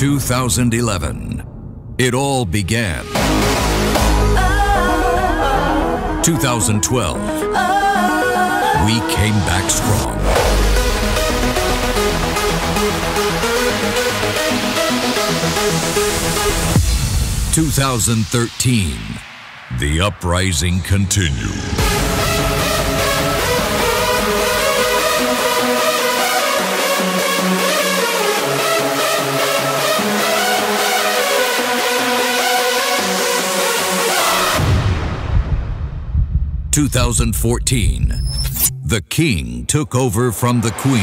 2011. It all began. 2012. We came back strong. 2013. The uprising continued. Two thousand fourteen. The king took over from the queen.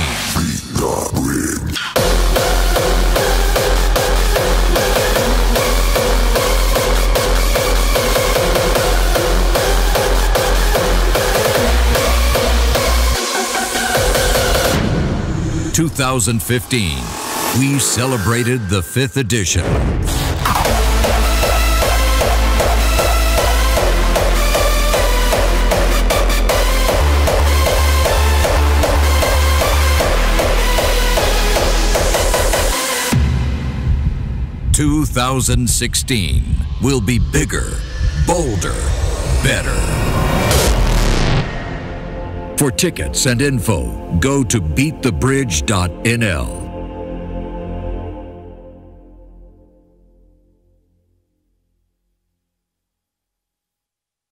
2015, we celebrated the fifth edition. Two thousand sixteen will be bigger, bolder, better. For tickets and info, go to beatthebridge.nl.